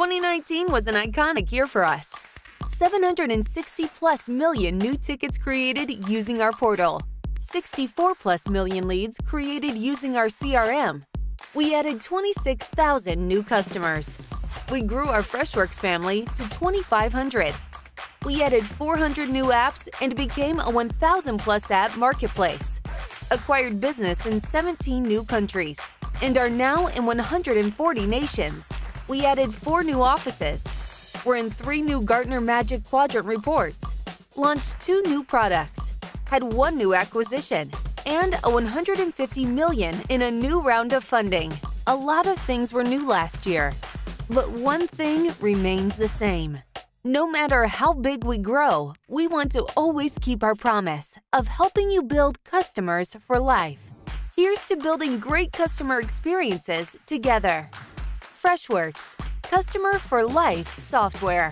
2019 was an iconic year for us. 760 plus million new tickets created using our portal. 64 plus million leads created using our CRM. We added 26,000 new customers. We grew our Freshworks family to 2,500. We added 400 new apps and became a 1,000 plus app marketplace. Acquired business in 17 new countries and are now in 140 nations. We added four new offices. We're in three new Gartner Magic Quadrant reports. Launched two new products. Had one new acquisition. And a 150 million in a new round of funding. A lot of things were new last year. But one thing remains the same. No matter how big we grow, we want to always keep our promise of helping you build customers for life. Here's to building great customer experiences together. Freshworks, customer for life software.